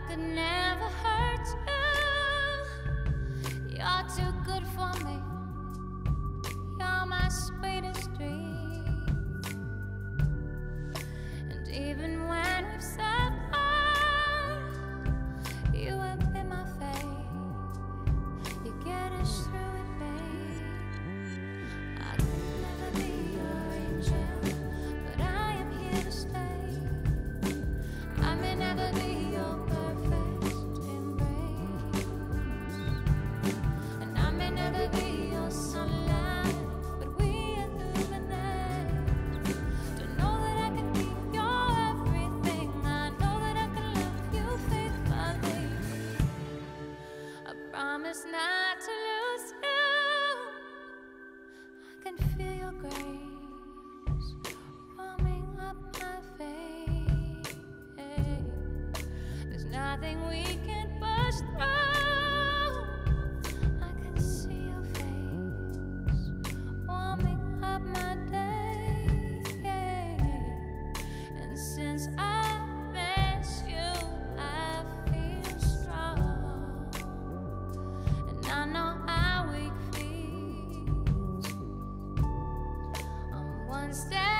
I could never hurt you. You're too good for me. You're my sweetest dream. And even can feel your grace warming up my face. There's nothing we can't push through. stand.